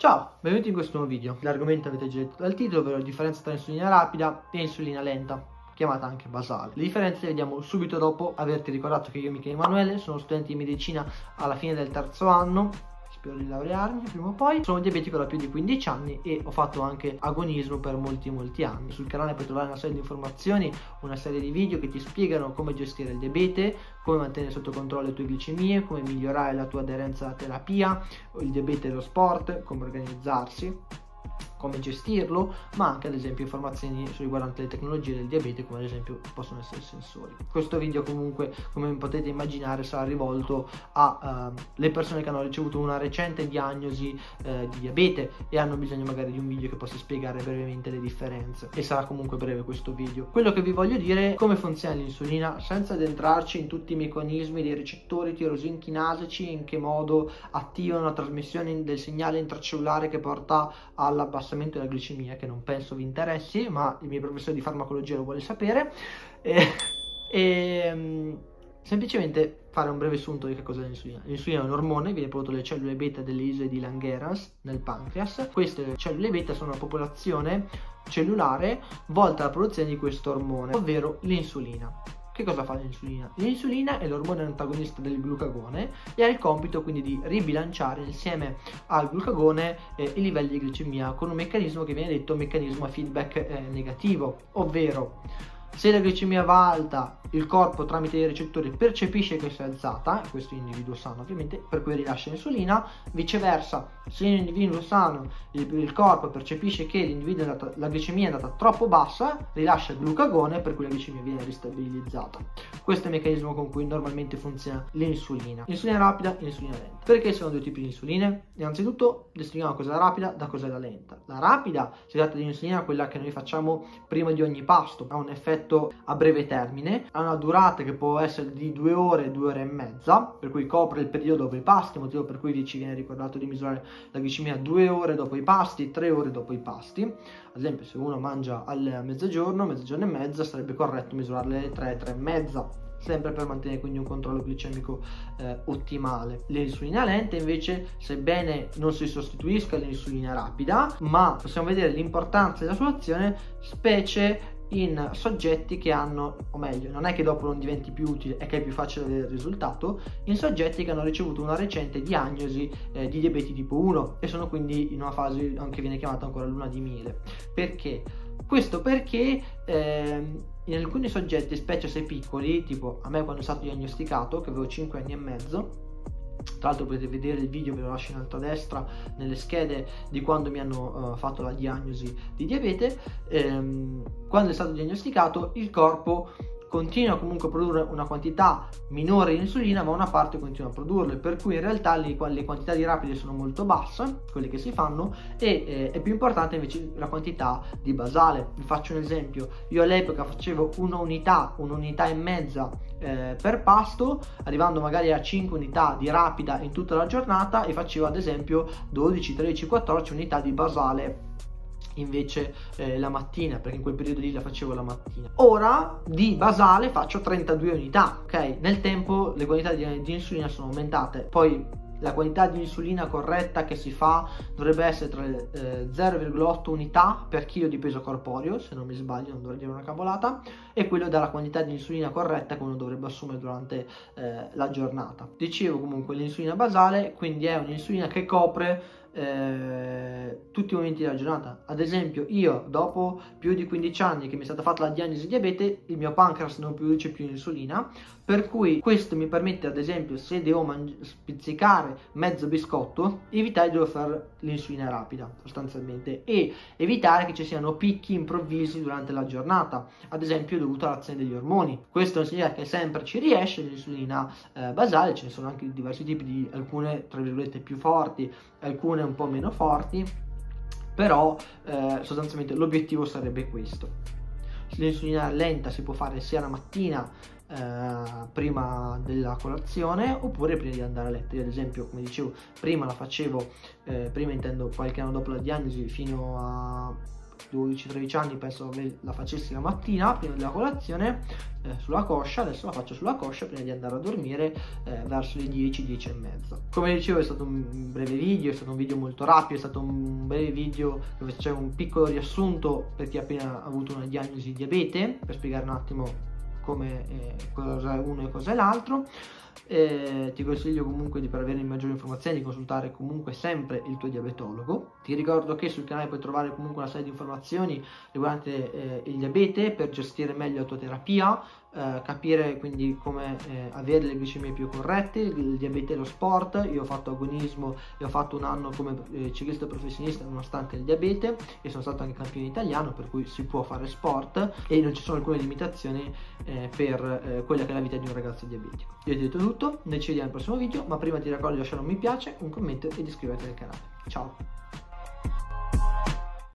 Ciao, benvenuti in questo nuovo video. L'argomento avete già letto dal titolo, ovvero la differenza tra insulina rapida e insulina lenta, chiamata anche basale. Le differenze le vediamo subito dopo averti ricordato che io mi chiamo Emanuele, sono studente di medicina alla fine del terzo anno spero di laurearmi prima o poi. Sono diabetico da più di 15 anni e ho fatto anche agonismo per molti molti anni. Sul canale puoi trovare una serie di informazioni, una serie di video che ti spiegano come gestire il diabete, come mantenere sotto controllo le tue glicemie, come migliorare la tua aderenza alla terapia, il diabete e lo sport, come organizzarsi come gestirlo, ma anche ad esempio informazioni riguardanti le tecnologie del diabete, come ad esempio possono essere sensori. Questo video comunque, come potete immaginare, sarà rivolto alle uh, persone che hanno ricevuto una recente diagnosi uh, di diabete e hanno bisogno magari di un video che possa spiegare brevemente le differenze e sarà comunque breve questo video. Quello che vi voglio dire è come funziona l'insulina senza addentrarci in tutti i meccanismi dei recettori tirosinquinasici, in che modo attivano la trasmissione del segnale intracellulare che porta all'abbassamento abbassamento della glicemia che non penso vi interessi ma il mio professore di farmacologia lo vuole sapere e, e um, semplicemente fare un breve sunto di che cos'è l'insulina. L'insulina è un ormone, viene prodotto dalle cellule beta delle isole di Langerhans nel pancreas. Queste cellule beta sono una popolazione cellulare volta alla produzione di questo ormone, ovvero l'insulina. Che cosa fa l'insulina? L'insulina è l'ormone antagonista del glucagone e ha il compito quindi di ribilanciare insieme al glucagone eh, i livelli di glicemia con un meccanismo che viene detto meccanismo a feedback eh, negativo, ovvero se la glicemia va alta, il corpo tramite i recettori percepisce che si è alzata, questo è individuo sano ovviamente, per cui rilascia insulina, viceversa, se in un individuo sano il, il corpo percepisce che andata, la glicemia è andata troppo bassa, rilascia il glucagone, per cui la glicemia viene ristabilizzata. Questo è il meccanismo con cui normalmente funziona l'insulina. Insulina rapida e insulina lenta. Perché sono due tipi di insuline? Innanzitutto distinguiamo cos'è la rapida da cos'è la lenta. La rapida si tratta di insulina, quella che noi facciamo prima di ogni pasto, ha un effetto effetto a breve termine, ha una durata che può essere di due ore, due ore e mezza, per cui copre il periodo dopo i pasti, motivo per cui ci viene ricordato di misurare la glicemia due ore dopo i pasti, tre ore dopo i pasti. Ad esempio, se uno mangia al mezzogiorno, mezzogiorno e mezza, sarebbe corretto misurarle alle tre, tre e mezza sempre per mantenere quindi un controllo glicemico eh, ottimale. L'insulina lenta invece, sebbene non si sostituisca all'insulina rapida, ma possiamo vedere l'importanza della sua azione, specie in soggetti che hanno, o meglio, non è che dopo non diventi più utile, è che è più facile vedere il risultato, in soggetti che hanno ricevuto una recente diagnosi eh, di diabete tipo 1 e sono quindi in una fase che viene chiamata ancora luna di miele. Perché? Questo perché eh, in alcuni soggetti, specie se piccoli, tipo a me quando è stato diagnosticato, che avevo 5 anni e mezzo, tra l'altro potete vedere il video ve lo lascio in alto a destra nelle schede di quando mi hanno uh, fatto la diagnosi di diabete. Ehm, quando è stato diagnosticato il corpo continua comunque a produrre una quantità minore di insulina ma una parte continua a produrle per cui in realtà le, le quantità di rapide sono molto basse quelle che si fanno e eh, è più importante invece la quantità di basale. Vi faccio un esempio. Io all'epoca facevo una unità un'unità e mezza eh, per pasto arrivando magari a 5 unità di rapida in tutta la giornata e facevo ad esempio 12 13 14 unità di basale invece eh, la mattina, perché in quel periodo lì la facevo la mattina. Ora di basale faccio 32 unità, ok? Nel tempo le quantità di, di insulina sono aumentate, poi la quantità di insulina corretta che si fa dovrebbe essere tra eh, 0,8 unità per chilo di peso corporeo, se non mi sbaglio, non dovrei dire una cavolata, e quello della quantità di insulina corretta che uno dovrebbe assumere durante eh, la giornata. Dicevo comunque l'insulina basale, quindi è un'insulina che copre eh, tutti i momenti della giornata. Ad esempio, io dopo più di 15 anni che mi è stata fatta la diagnosi di diabete, il mio pancreas non produce più insulina, per cui questo mi permette, ad esempio, se devo mangi- spizzicare mezzo biscotto, evitare di dover fare l'insulina rapida, sostanzialmente, e evitare che ci siano picchi improvvisi durante la giornata, ad esempio dovuto all'azione degli ormoni. Questo significa che sempre ci riesce l'insulina eh, basale, ce ne sono anche diversi tipi di alcune, tra virgolette, più forti, alcune un po' meno forti, però eh, sostanzialmente l'obiettivo sarebbe questo. L'insulina lenta si può fare sia la mattina eh, prima della colazione oppure prima di andare a letto. Io ad esempio, come dicevo, prima la facevo, eh, prima intendo qualche anno dopo la diagnosi, fino a 12-13 anni penso la facessi la mattina prima della colazione eh, sulla coscia, adesso la faccio sulla coscia prima di andare a dormire eh, verso le 10, 10 e mezza. Come dicevo è stato un breve video, è stato un video molto rapido, è stato un breve video dove c'è un piccolo riassunto per chi ha appena avuto una diagnosi di diabete, per spiegare un attimo come eh, cosa è uno e cosa è l'altro. Eh, ti consiglio comunque di per avere maggiori informazioni di consultare comunque sempre il tuo diabetologo. Ti ricordo che sul canale puoi trovare comunque una serie di informazioni riguardanti eh, il diabete per gestire meglio la tua terapia, eh, capire quindi come eh, avere le glicemie più corrette, il diabete e lo sport. Io ho fatto agonismo e ho fatto un anno come eh, ciclista professionista nonostante il diabete e sono stato anche campione italiano per cui si può fare sport e non ci sono alcune limitazioni eh, per eh, quella che è la vita di un ragazzo diabetico. Io ti ho detto tutto, noi ci vediamo al prossimo video, ma prima ti ricordo di lasciare un mi piace, un commento e di iscriverti al canale. Ciao!